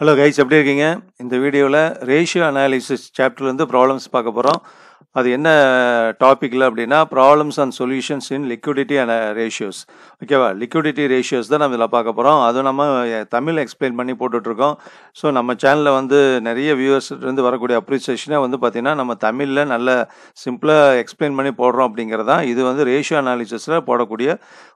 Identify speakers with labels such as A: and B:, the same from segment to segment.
A: Hello guys எப்படி இருக்கீங்க? இந்த வீடியோவில் ரேஷியோ அனாலிசிஸ் சாப்டர்லேருந்து ப்ராப்ளம்ஸ் பார்க்க போகிறோம் அது என்ன டாப்பிக்கில் அப்படின்னா problems and solutions in liquidity and ratios ஓகேவா லிக்விடிட்டி ரேஷியோஸ் தான் நம்ம இதில் பார்க்க போகிறோம் அதுவும் நம்ம தமிழ் எக்ஸ்பிளைன் பண்ணி போட்டுட்ருக்கோம். ஸோ நம்ம சேனலில் வந்து நிறைய வியூவர்ஸ்லேருந்து வரக்கூடிய அப்ரிசியேஷனை வந்து பார்த்திங்கன்னா நம்ம தமிழில் நல்ல சிம்பிளாக எக்ஸ்பிளைன் பண்ணி போடுறோம் அப்படிங்கிறது தான். இது வந்து ரேஷியோ அனாலிசிஸில் போடக்கூடிய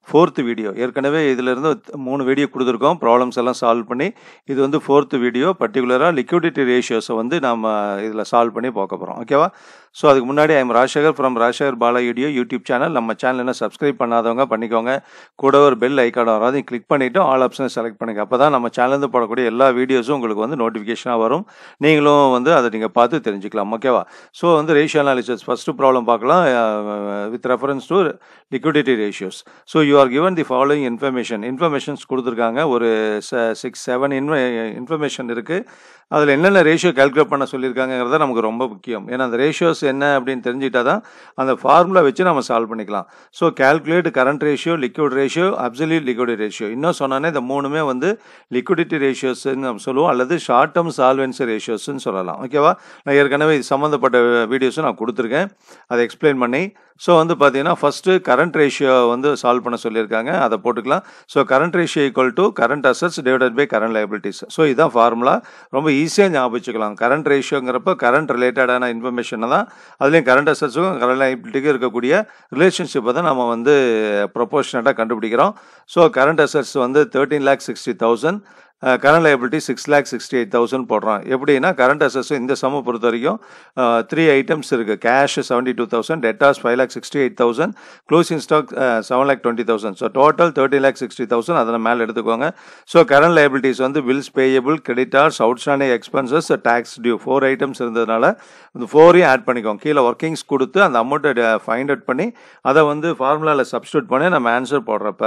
A: ஃபோர்த்து வீடியோ ஏற்கனவே இதிலிருந்து மூணு வீடியோ கொடுத்துருக்கோம். ப்ராப்ளம்ஸ் எல்லாம் சால்வ் பண்ணி இது வந்து ஃபோர்த்து வீடியோ பர்டிகுலராக லிக்விடிட்டி ரேஷியோஸை வந்து நம்ம இதில் சால்வ் பண்ணி பார்க்க போகிறோம் ஓகேவா ஸோ அதுக்கு முன்னாடி I'm Rajasekhar from Rajasekhar Bala video YouTube channel நம்ம சேனல் என்ன சப்ஸ்கிரைப் பண்ணாதவங்க பண்ணிக்கோங்க. கூட ஒரு பெல் ஐக்கான் வரும் அதையும் கிளிக் பண்ணிவிட்டு ஆல் ஆப்ஷனை செலக்ட் பண்ணுங்கள் அப்போ தான் நம்ம சேனல்லேருந்து போடக்கூடிய எல்லா வீடியோஸும் உங்களுக்கு வந்து நோட்டிஃபிகேஷனாக வரும். நீங்களும் வந்து அதை நீங்கள் பார்த்து தெரிஞ்சுக்கலாம். ஓகேவா ஸோ வந்து ரேஷியோ அனாலிசிஸ் ஃபஸ்ட்டு ப்ராப்ளம் பார்க்கலாம். With reference to liquidity ratios so you are given the following information informations கொடுத்துருக்காங்க. ஒரு சிக்ஸ் செவன் இன்ஃப இன்ஃபர்மேஷன் இருக்குது அதில் என்னென்ன ரேஷியோ கால்குலேட் பண்ண சொல்லியிருக்காங்கிறத நமக்கு ரொம்ப முக்கியம். ஏன்னா அந்த ரேஷியோஸ் என்ன அப்படின்னு தெரிஞ்சுக்கிட்டா தான் அந்த ஃபார்முலா வச்சு நம்ம சால்வ் பண்ணிக்கலாம். So calculate current ratio liquid ratio absolute liquid ratio இன்னும் சொன்னானே இந்த மூணுமே வந்து லிக்விடிட்டி ரேஷியோஸ்ன்னு நம்ம சொல்லுவோம் அல்லது ஷார்ட் டேர்ம் சால்வென்சி ரேஷியோஸ்ன்னு சொல்லலாம். ஓகேவா நான் ஏற்கனவே இது சம்மந்தப்பட்ட வீடியோஸும் நான் கொடுத்துருக்கேன். அதை எக்ஸ்பிளைன் பண்ணி ஸோ வந்து பார்த்தீங்கன்னா ஃபஸ்ட்டு கரண்ட் ரேஷியோ வந்து சால்வ் பண்ண சொல்லியிருக்காங்க. அதை போட்டுக்கலாம். So current ratio equal to current assets divided by current liabilities so இதுதான் ஃபார்முலா ரொம்ப ஈஸியாக ஞாபகம் வச்சுக்கலாம் கரண்ட் ரேஷியோங்கிறப்ப கரண்ட் ரிலேட்டடான இன்ஃபர்மேஷனை தான் அதுலேயும் கரண்ட் அசட்ஸுக்கும் கரண்ட் லைபிலிட்டிக்கும் இருக்கக்கூடிய ரிலேஷன்ஷிப்பை தான் நம்ம வந்து ப்ரொபோஷனட்டாக கண்டுபிடிக்கிறோம். ஸோ கரண்ட் அசட்ஸ் வந்து thirteen lakh sixty thousand current liability six lakh sixty eight thousand போடுறோம் எப்படின்னா கரண்ட் அசஸ் இந்த சம பொறுத்த வரைக்கும் த்ரீ ஐட்டம்ஸ் இருக்குது cash seventy two thousand debtors five lakh sixty eight thousand closing stock seven lakh twenty thousand so total thirty lakh sixty thousand அதில் மேலே எடுத்துக்கோங்க. ஸோ கரண்ட் லைபிலிட்டிஸ் வந்து bills payable creditors outstanding expenses tax due four items இருந்ததுனால இந்த ஃபோரையும் add பண்ணிக்கோங்க. கீழே workings கொடுத்து அந்த அமௌண்ட்டை ஃபைண்ட் அவுட் பண்ணி அதை வந்து ஃபார்முலாவில் சப்ஸ்டியூட் பண்ணி நம்ம ஆன்சர் போடுறப்ப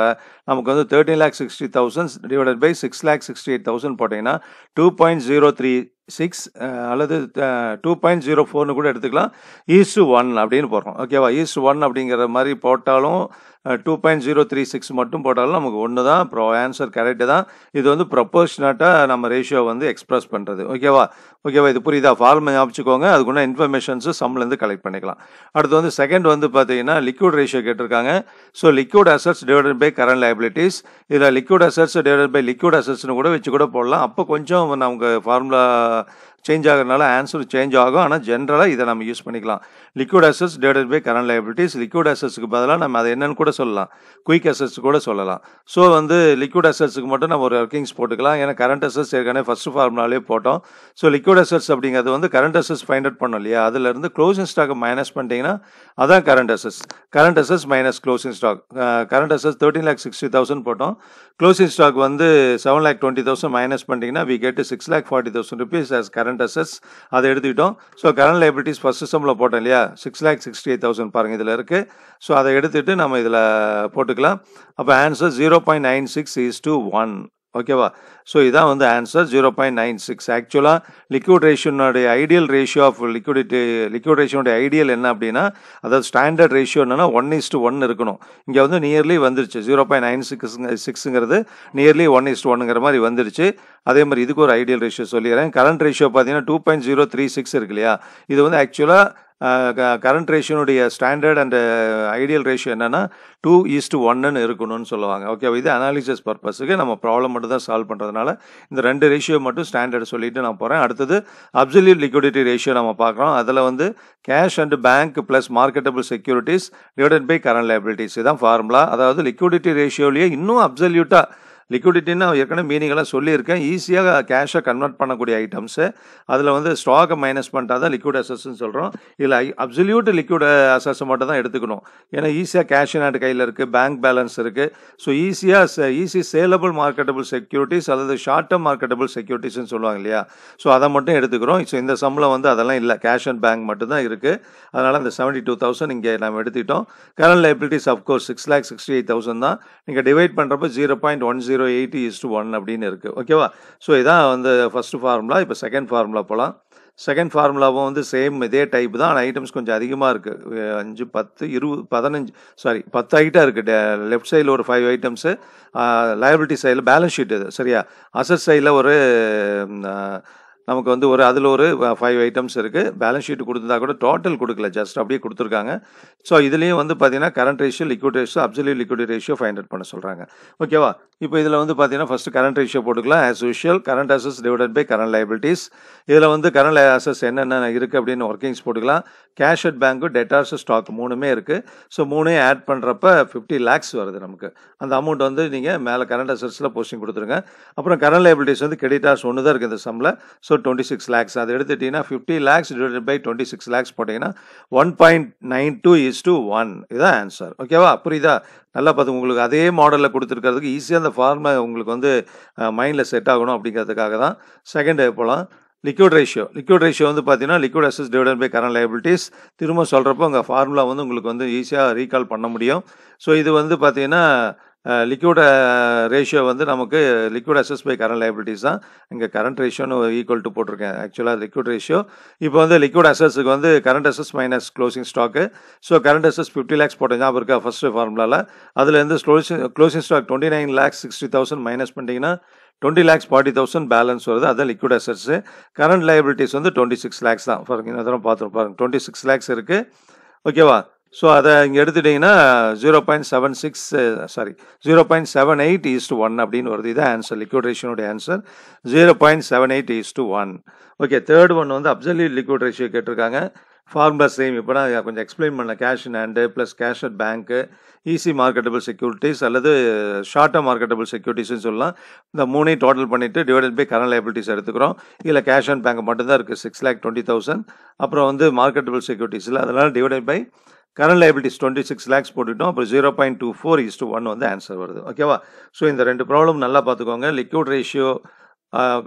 A: நமக்கு வந்து thirteen lakh sixty thousand divided by six lakh sixty eight thousand போட்டிங்கன்னா two point zero three six uh, அல்லது டூ பாயிண்ட் ஜீரோ ஃபோர்னு கூட எடுத்துக்கலாம். ஈஸ்ட் ஒன் அப்படின்னு போடுறோம். ஓகேவா ஈஸ் ஒன் அப்படிங்கிற மாதிரி போட்டாலும் two point zero three six மட்டும் போட்டாலும் நமக்கு ஒன்று தான். ப்ரோ ஆன்சர் கரெக்டு தான். இது வந்து ப்ரொப்போர்ஷனட்டாக நம்ம ரேஷியோ வந்து எக்ஸ்பிரஸ் பண்ணுறது ஓகேவா ஓகேவா இது புரியுதா? ஃபார்ம் ஞாபகிச்சுக்கோங்க. அதுக்குள்ள இன்ஃபர்மேஷன்ஸு சம்லேருந்து கலெக்ட் பண்ணிக்கலாம். அடுத்து வந்து செகண்ட் வந்து பார்த்தீங்கன்னா லிக்விட் ரேஷியோ கேட்டிருக்காங்க. So liquid assets divided by current liabilities இதில் liquid assets divided by liquid அசட்ஸ்னு கூட வச்சு கூட போடலாம். அப்போ கொஞ்சம் நமக்கு ஃபார்முலா uh, சேஞ்ச் ஆகிறதுனால ஆன்சர் சேஞ்ச் ஆகும். ஆனால் ஜென்ரலாக இதை நம்ம யூஸ் பண்ணிக்கலாம். Liquid assets divided by current liabilities liquid அசட்ஸ்க்கு பதிலாக நம்ம அதை என்னன்னு கூட சொல்லலாம். குயிக் அசட்ஸ் கூட சொல்லலாம். ஸோ வந்து லிக்விட் அசட்ஸ்க்கு மட்டும் நம்ம ஒரு ஒர்க்கிங்ஸ் போட்டுக்கலாம் ஏன்னா கரண்ட் அசட்ஸ் ஏற்கனவே ஃபர்ஸ்ட் ஃபார்முலாலே போட்டோம். ஸோ லிக்விட் அசட்ஸ் அப்படிங்கிறது வந்து கரண்ட் அசட்ஸ் ஃபைண்ட் அவுட் பண்ணோம் இல்லையா? அதுலேருந்து க்ளோசிங் ஸ்டாக் மைனஸ் பண்ணிட்டீங்கன்னா அதான் current assets current assets minus closing stock current assets thirteen lakh sixty thousand போட்டோம். க்ளோசிங் ஸ்டாக் வந்து seven lakh twenty thousand minus பண்ணிட்டீங்கன்னா we get six lakh forty thousand rupees as current assets அதை எடுத்துக்கிட்டோம். So current liabilities first சிஸ்டமில் போட்டோம் இல்லையா? Six lakh sixty eight thousand பாருங்கள் இதில் இருக்குது ஸோ அதை எடுத்துகிட்டு நம்ம இதில் போட்டுக்கலாம். அப்போ answer zero point nine six is two one ஓகேவா ஸோ இதான் வந்து answer zero point nine six ஆக்சுவலாக liquid ரேஷியோனுடைய ideal ratio of liquidity liquid ரேஷியோடைய ideal என்ன அப்படின்னா அதாவது ஸ்டாண்டர்ட் ரேஷியோ என்னன்னா ஒன் இஸ்ட் ஒன் இருக்கணும். இங்கே வந்து நியர்லி வந்துருச்சு. ஜீரோ பாயிண்ட் நைன் சிக்ஸ் சிக்ஸுங்கிறது நியர்லி ஒன் இஸ்ட் ஒன்னுங்கிற மாதிரி வந்துருச்சு. அதே மாதிரி இதுக்கு ஒரு ஐடியல் ரேஷியோ சொல்லிடுறேன். கரண்ட் ரேஷியோ பார்த்தீங்கன்னா two point zero three six இருக்கு இல்லையா? இது வந்து ஆக்சுவலாக கரண்ட் ரேஷியோனுடைய ஸ்டாண்டர்ட் அண்ட் ஐடியல் ரேஷியோ என்னென்னா டூ ஈஸ்ட் ஒன்னு இருக்கணும்னு சொல்லுவாங்க. ஓகே இது அனாலிசிஸ் பர்பஸுக்கு நம்ம ப்ராப்ளம் மட்டும் தான் சால்வ் பண்ணுறதுனால இந்த ரெண்டு ரேஷியோ மட்டும் ஸ்டாண்டர்ட் சொல்லிட்டு நான் போகிறேன் அடுத்தது அப்சல்யூட் லிக்விடிட்டி ரேஷியோ நம்ம பார்க்குறோம். அதில் வந்து cash and bank plus marketable securities divided by current liabilities இதுதான் ஃபார்முலா அதாவது லிக்விடிட்டி ரேஷியோலேயே இன்னும் அப்சல்யூட்டாக லிக்விடிட்டின்னு ஏற்கனவே மீனிங்கெல்லாம் சொல்லியிருக்கேன். ஈஸியாக கேஷை கன்வெர்ட் பண்ணக்கூடிய ஐட்டம்ஸு அதில் வந்து ஸ்டாக்கை மைனஸ் பண்ணிட்டா தான் லிக்விட் அசஸ்ன்னு சொல்கிறோம் இல்லை அப்சல்யூட் லிக்விட் அசஸ் மட்டும் தான் எடுத்துக்கணும். ஏன்னா ஈஸியாக கேஷ் அண்ட் கையில் இருக்குது பேங்க் பேலன்ஸ் இருக்குது ஸோ ஈஸியாக ஈஸி சேலபிள் மார்க்கெட்டபிள் செக்யூரிட்டிஸ் அல்லது ஷார்ட் டேர்ம் மார்க்கெட்டபிள் செக்யூரிட்டிஸ்னு சொல்லுவாங்க இல்லையா? ஸோ அதை மட்டும் எடுத்துக்கிறோம். ஸோ இந்த சம்பளம் வந்து அதெல்லாம் இல்லை. கேஷ் அண்ட் பேங்க் மட்டும் தான் இருக்குது அதனால் அந்த செவன்ட்டி டூ தௌசண்ட் இங்கே நம்ம எடுத்துக்கிட்டோம். Current liabilities of course six lakh sixty eight thousand தான். நீங்கள் டிவைட் பண்ணுறப்ப zero point one zero eighty is to one அப்படின்னு இருக்குது ஓகேவா ஸோ இதான் வந்து ஃபஸ்ட்டு ஃபார்முலா இப்போ செகண்ட் ஃபார்முலா போகலாம் செகண்ட் ஃபார்முலாவும் வந்து சேம் இதே டைப் தான். ஆனால் ஐட்டம்ஸ் கொஞ்சம் அதிகமாக இருக்குது அஞ்சு பத்து இருபது பதினஞ்சு சாரி பத்து ஐட்டம் இருக்குது லெஃப்ட் சைடில் ஒரு ஃபைவ் ஐட்டம்ஸு லயபிலிட்டி சைடில் பேலன்ஸ் ஷீட் இது சரியா? அசட் சைடில் ஒரு நமக்கு வந்து ஒரு அதில் ஒரு ஃபைவ் ஐட்டம்ஸ் இருக்குது பேலன்ஸ் ஷீட் கொடுத்துருந்தா கூட டோட்டல் கொடுக்கல. ஜஸ்ட் அப்படியே கொடுத்துருக்காங்க. ஸோ இதுலேயும் வந்து பார்த்தீங்கன்னா current ratio liquid ratio absolute liquid ratio find out பண்ண சொல்கிறாங்க ஓகேவா இப்போ இதில் வந்து பார்த்தீங்கன்னா ஃபஸ்ட்டு கரண்ட் ரேஷியோ போட்டுக்கலாம். ஆஸ் யூஷுவல் கரண்ட் அசஸ் டிவைடட் பை கரண்ட் லைபிலிட்டிஸ் இதில் வந்து கரண்ட் அசஸ் என்னென்ன இருக்குது அப்படின்னு ஒர்க்கிங்ஸ் போட்டுக்கலாம். Cash at bank debtors stock மூணுமே இருக்குது ஸோ மூணையும் ஆட் பண்ணுறப்ப ஃபிஃப்டி லேக்ஸ் வருது நமக்கு. அந்த அமௌண்ட் வந்து நீங்கள் மேலே கரண்ட் அசஸில் போஸ்டிங் கொடுத்துருங்க. அப்புறம் கரண்ட் லைபிலிட்டிஸ் வந்து கிரெடிட்டார்ஸ் ஒன்று தான் இருக்குது இந்த சம்மில் ஸோ டுவெண்ட்டி சிக்ஸ் லேக்ஸ் அதை எடுத்துட்டிங்கன்னா fifty lakhs divided by twenty six lakhs போட்டிங்கன்னா one point nine two is two one இதுதான் ஆன்சர் ஓகேவா புரியுதா? நல்லா பார்த்து உங்களுக்கு அதே மாடலில் கொடுத்துருக்கிறதுக்கு ஈஸியாக அந்த ஃபார்மை உங்களுக்கு வந்து மைண்டில் செட் ஆகணும் அப்படிங்கிறதுக்காக தான். செகண்ட் போகலாம் லிக்விட் ரேஷியோ லிக்விட் ரேஷியோ வந்து பார்த்தீங்கன்னா லிக்விட் அசஸ் டிவிடன் பை கரண்ட் லைபிலிட்டிஸ் திரும்ப சொல்கிறப்போ உங்கள் ஃபார்முலா வந்து உங்களுக்கு வந்து ஈஸியாக ரீகால் பண்ண முடியும். ஸோ இது வந்து பார்த்தீங்கன்னா லிக்யூட ரேஷியோ வந்து நமக்கு லிக்விட் அசஸ் பை கரண்ட் லைபிலிட்டிஸ் தான். இங்கே கரண்ட் ரேஷியோன்னு ஈக்குவல் டு போட்டிருக்கேன். ஆக்சுவலாக லிக்விட் ரேஷியோ இப்போ வந்து லிக்விட் அசஸுக்கு வந்து கரண்ட் அசஸ் மைனஸ் க்ளோசிங் ஸ்டாக்கு ஸோ கரண்ட் அசஸ் ஃபிஃப்டி லேக்ஸ் போட்ட ஞாபகம் இருக்கா? ஃபஸ்ட்டு ஃபார்முலாவில் அதுலேருந்து closing closing stock twenty nine lakhs sixty thousand minus பண்ணிட்டீங்கன்னா twenty lakhs forty thousand balance வருது. அதான் லிக்விட் அசட்ஸு கரண்ட் லைபிலிட்டிஸ் வந்து டுவெண்ட்டி சிக்ஸ் லேக்ஸ் தான். பாருங்க இந்த தடவை பார்த்துருப்போம் பாருங்க. டுவெண்ட்டி சிக்ஸ் லேக்ஸ் இருக்குது ஓகேவா ஸோ அதை இங்கே எடுத்துட்டிங்கன்னா zero point seven six sorry zero point seven eight is to one அப்படின்னு வருது. இதான் answer liquid ரேஷியோடைய answer zero point seven eight is to one okay third one வந்து அப்சல்யூட் லிக்விட் ரேஷியோ கேட்டிருக்காங்க. ஃபார்முலா சேம் இப்போ நான் கொஞ்சம் எக்ஸ்பிளைன் பண்ண cash in hand plus cash at bank easy marketable securities அல்லது ஷார்ட்டாக மார்க்கெட்டபிள் செக்யூரிட்டிஸ்னு சொல்லலாம். இந்த மூணையும் டோட்டல் பண்ணிவிட்டு டிவைடட் பை கரண்ட் லைபிலிட்டிஸ் எடுத்துக்கிறோம். இதில் கேஷ் அண்ட் பேங்க் மட்டும்தான் இருக்குது சிக்ஸ் லேக் டுவெண்ட்டி தௌசண்ட் அப்புறம் வந்து மார்க்கெட்டபிள் செக்யூரிட்டிஸில் அதனால் divided by current liabilities twenty six lakhs போட்டுட்டோம். அப்புறம் zero point two four is two one வந்து ஆன்சர் வருது. ஓகேவா ஸோ இந்த ரெண்டு ப்ராப்ளம் நல்லா பார்த்துக்கோங்க. லிக்விட் ரேஷியோ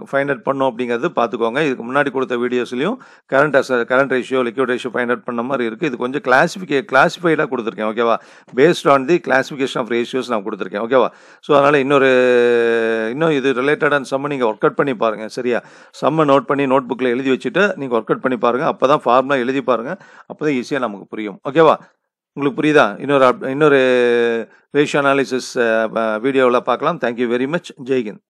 A: ஃபைண்ட் அவுட் பண்ணோம் அப்படிங்கிறது பார்த்துக்கோங்க. இதுக்கு முன்னாடி கொடுத்த வீடியோஸ்லையும் current as current ratio liquid ratio find out பண்ண மாதிரி இருக்குது இது கொஞ்சம் கிளாசிஃபிகே கிளாசிஃபைடாக கொடுத்துருக்கேன் ஓகேவா based on the classification of ratios நான் கொடுத்துருக்கேன் ஓகேவா ஸோ அதனால் இன்னொரு இன்னும் இது ரிலேட்டடான சம்ம நீங்கள் ஒர்க் அவுட் பண்ணி பாருங்கள் சரியா? சம்ம நோட் பண்ணி நோட் புக்கில் எழுதி வச்சுட்டு நீங்கள் ஒர்க் அவுட் பண்ணி பாருங்கள் அப்போ தான் ஃபார்முலா எழுதி பாருங்கள் அப்போ தான் ஈஸியாக நமக்கு புரியும் ஓகேவா உங்களுக்கு புரியுதா? இன்னொரு அப்- இன்னொரு ரேஷியோ அனாலிசிஸ் வீடியோவில் பார்க்கலாம். Thank you very much ஜெய்கின்